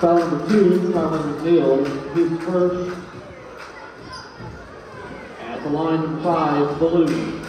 Foul number two, Cameron McNeil, his first. At the line, five, Baloo.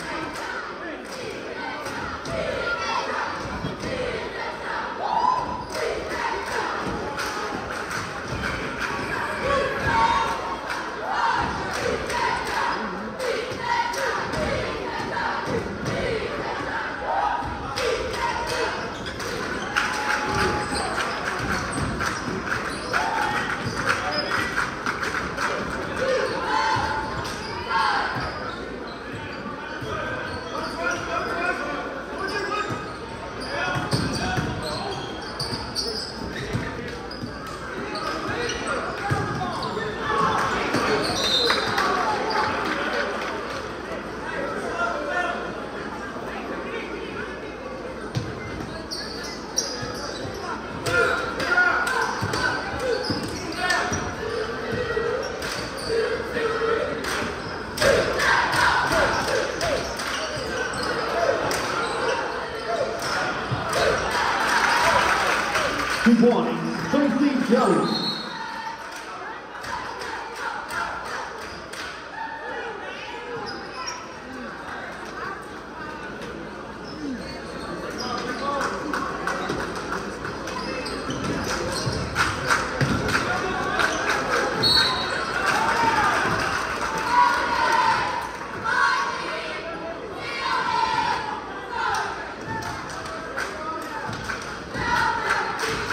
Two points, Sophie Jones.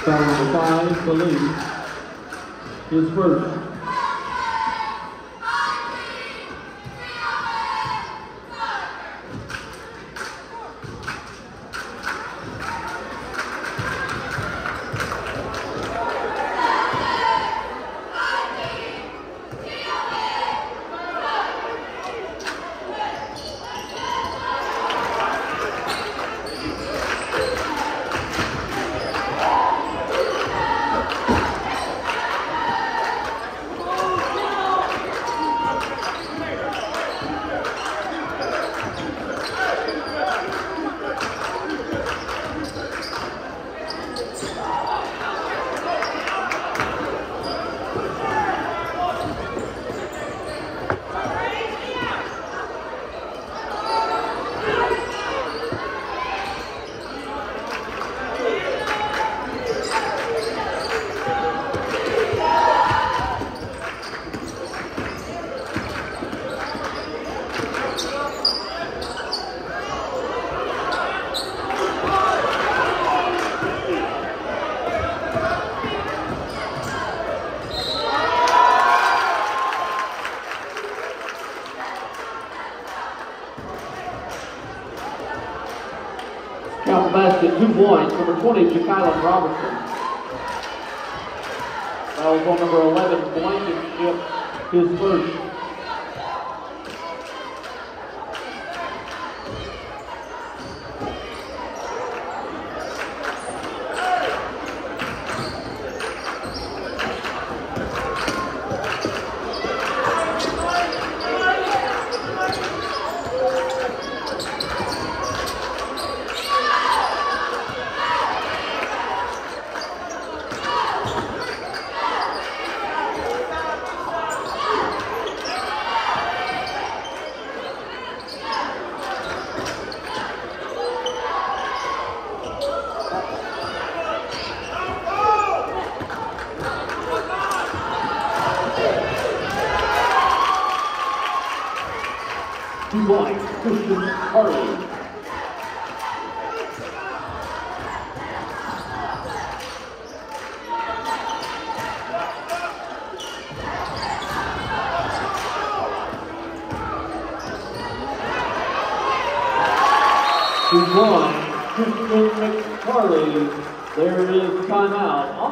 Number five, Baloo. His first. Count the basket, two points, number 20, Jacqueline Robertson. was on number 11, Blankenship, his first. Points, Christian Harley. Points, Christian McCarley. There is timeout